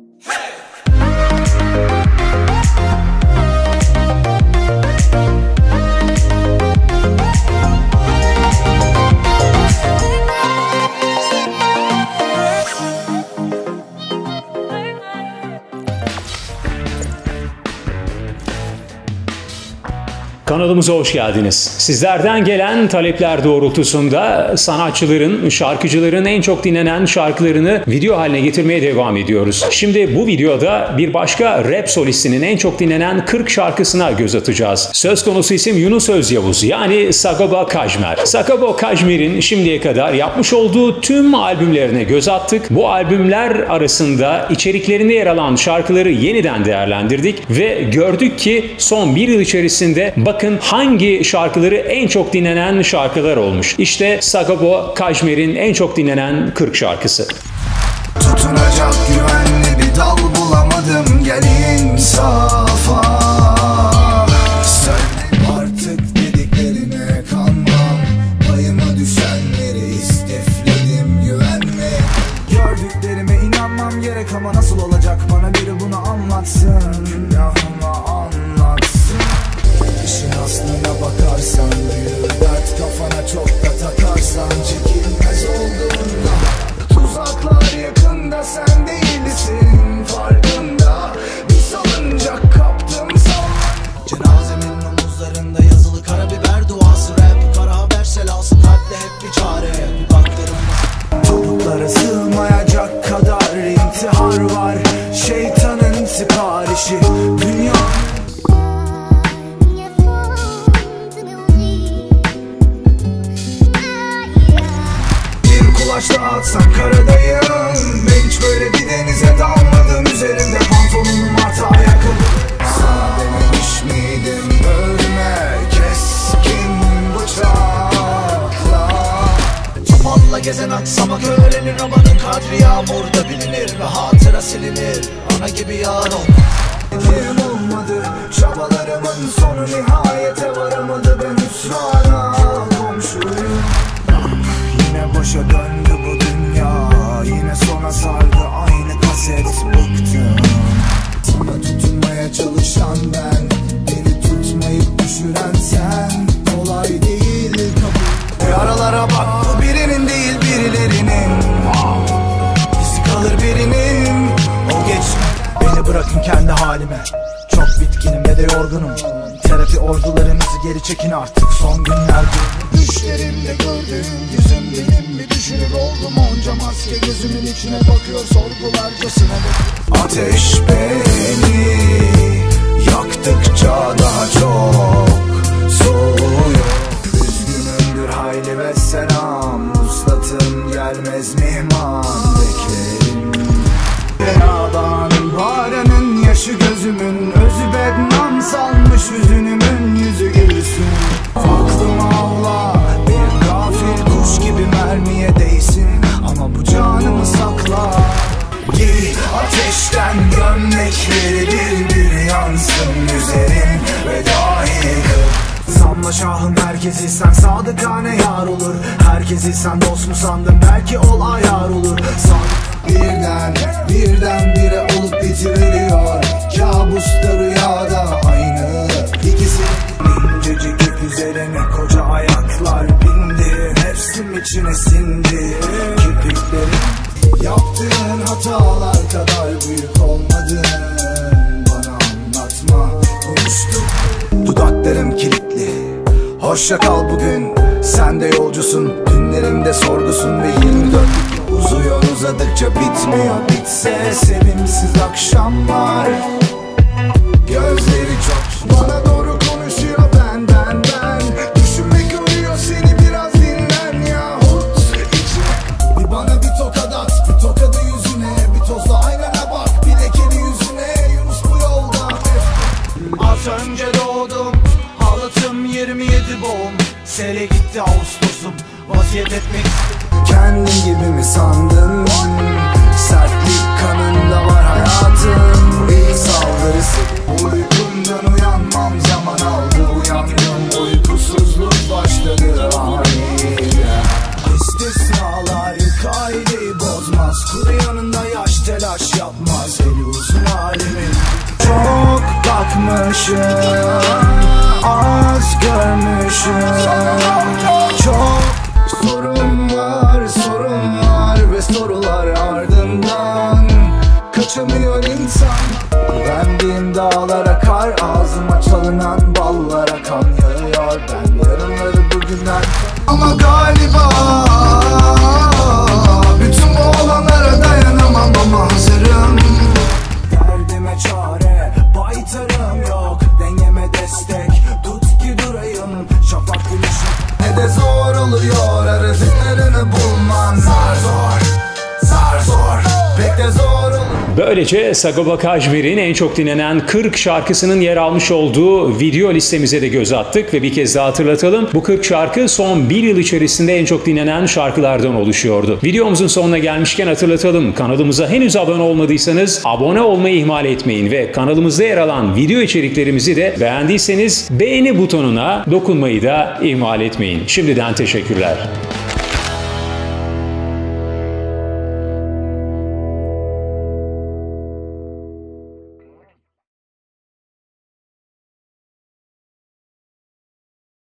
Hey! Kanalımıza hoş geldiniz. Sizlerden gelen talepler doğrultusunda sanatçıların, şarkıcıların en çok dinlenen şarkılarını video haline getirmeye devam ediyoruz. Şimdi bu videoda bir başka rap solistinin en çok dinlenen 40 şarkısına göz atacağız. Söz konusu isim Yunus Özyavuz yani Sagopa Kajmer. Sagopa Kajmer'in şimdiye kadar yapmış olduğu tüm albümlerine göz attık. Bu albümler arasında içeriklerinde yer alan şarkıları yeniden değerlendirdik ve gördük ki son bir yıl içerisinde bakın hangi şarkıları en çok dinlenen şarkılar olmuş. İşte Sagopa Kajmer'in en çok dinlenen 40 şarkısı. Tutunacak güvenli bir dal bulamadım gel insafa ama nasıl olacak bana biri bunu anlatsın İşin aslına bakarsan büyür dert kafana çok atsan karadayım Ben hiç böyle bir denize dalmadım. Üzerimde pantolonum artı ayakkabı. Sana dememiş miydim? Ölme keskin bıçakla. Dumanla gezen aksamak öğrenir. Amanın kadri yağmurda bilinir Ve hatıra silinir. Ana gibi yar ol. Kim olmadı. Çabalarımın sonu nihayete varamadı. Ben hüsrana Çok bitkinim ve de yorgunum. Terapi ordularınızı geri çekin artık. Son günler Düşlerimde gördüğüm yüzüm benim mi düşünür oldum. Onca maske gözümün içine bakıyor sorgularcasına Ateş beni yaktıkça daha çok soğuyor. Üzgünümdür hayli ve selam. Uslatım gelmez mihman. Beklerim. Bağıranın yaşı gözümün Özü bednam salmış hüzünümün yüzü gülsün. Aklım avla bir gafil kuş gibi mermiye değsin. Ama bu canımı sakla. Giy ateşten gömlekleri bir bir yansın üzerin ve dahi Sanma şahım herkesi sen sadıkane yar olur. Herkesi sen dost mu sandın? Belki ol ayar olur. Sadık birden birden bire olup bitiveriyor Kabusla rüyada aynı. İkisi İncecik ip üzerine koca ayaklar bindi. Nefsim içine sindi? Kirpiklerim Yaptığın hatalar kadar büyük olmadın Bana anlatma konuştuk Dudaklarım kilitli. Hoşça kal bugün. Sen de yolcusun. Günlerimde sorgusun ve 24 Uzuyor uzadıkça bitmiyor Bitse sevimsiz akşamlar. Gözleri çok bana doğru konuşuyor ben ben. Ben Düşünmek yoruyor seni biraz dinlen yahut içine. Bir bana bir tokat at bir tokadı yüzüne Bir tozla aynana bak bir lekeli yüzüne. Yunus bu yolda Az önce doğdum Halatım 27 boğum. Sele gitti Ağustos'um Vaziyet etmek Kendin gibi mi sandın? Eli uzun halimin Çok bakmışım Az görmüşüm. Çok sorun var sorun var Ve sorular ardından Kaçamıyor insan. Güvendiğim dağlara kar Ağzıma çalınan ballara kan yağıyor. Ben yarınları bugünden Ama galiba Böylece Sagopa Kajmer'in en çok dinlenen 40 şarkısının yer almış olduğu video listemize de göz attık ve bir kez daha hatırlatalım. Bu 40 şarkı son bir yıl içerisinde en çok dinlenen şarkılardan oluşuyordu. Videomuzun sonuna gelmişken hatırlatalım. Kanalımıza henüz abone olmadıysanız abone olmayı ihmal etmeyin ve kanalımızda yer alan video içeriklerimizi de beğendiyseniz beğeni butonuna dokunmayı da ihmal etmeyin. Şimdiden teşekkürler.